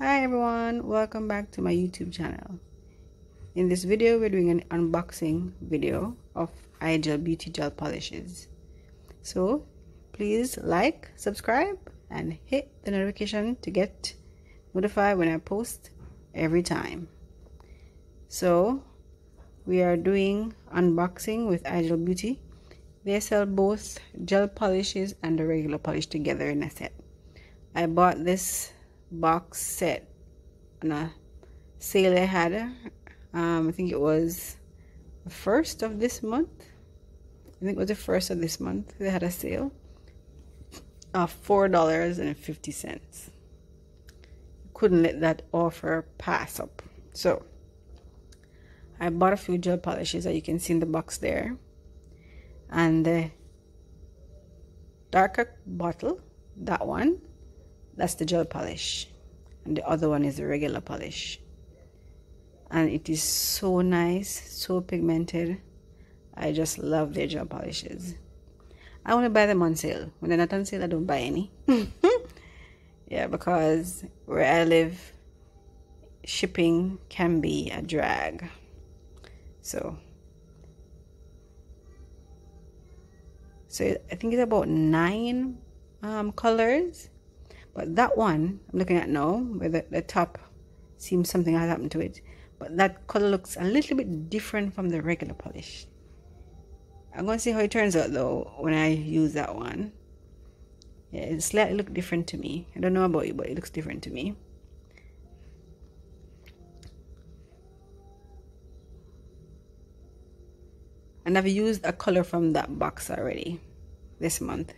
Hi everyone, welcome back to my YouTube channel. In this video, we're doing an unboxing video of iGel Beauty Gel Polishes. So please like, subscribe, and hit the notification to get notified when I post every time. So we are doing unboxing with iGel Beauty. They sell both gel polishes and the regular polish together in a set. I bought this box set on a sale I had. Um, I think it was the first of this month. I think it was the first of this month. They had a sale of four dollars and fifty cents. Couldn't let that offer pass up. So I bought a few gel polishes that you can see in the box there. And the darker bottle, that one, that's the gel polish. And the other one is the regular polish. And it is so nice so pigmented. I just love their gel polishes. I only buy them on sale. When they're not on sale I don't buy any. Yeah because where I live shipping can be a drag. So so I think it's about nine um, colors but that one I'm looking at now, where the, the top seems something has happened to it. But that color looks a little bit different from the regular polish. I'm going to see how it turns out though when I use that one. Yeah, it slightly look different to me. I don't know about you, but it looks different to me. And I've used a color from that box already this month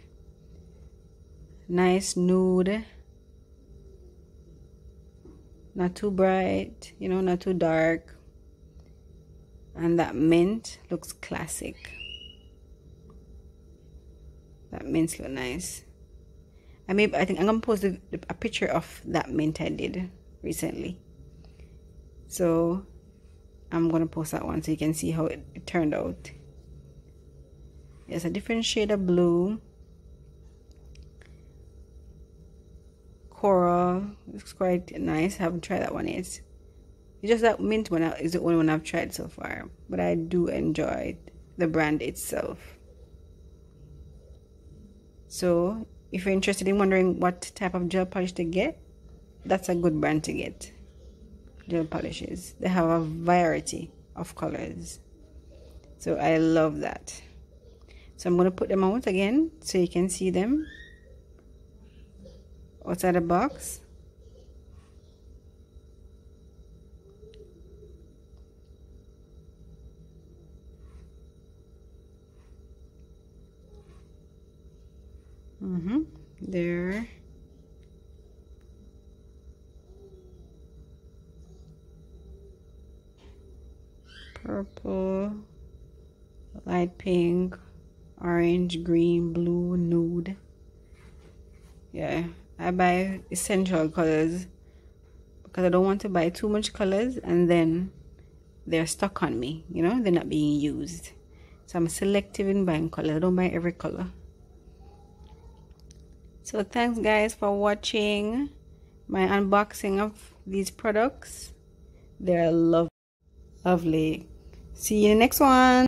nice nude not too bright you know not too dark. And that mint looks classic. That mint look nice. I may I think I'm gonna post a, a picture of that mint I did recently. So I'm gonna post that one so you can see how it, it turned out. It's a different shade of blue coral looks quite nice I haven't tried that one. Yet it's just that mint one is the only one I've tried so far but I do enjoy the brand itself. So if you're interested in wondering what type of gel polish to get that's a good brand to get. Gel polishes. They have a variety of colors. So I love that. So I'm going to put them out again so you can see them outside the box? Mm-hmm. There. Purple light pink orange green blue nude. Yeah I buy essential colors because I don't want to buy too much colors and then they're stuck on me, you know, they're not being used. So I'm selective in buying color. I don't buy every color. So thanks guys for watching my unboxing of these products. They're lovely. lovely. See you in the next one.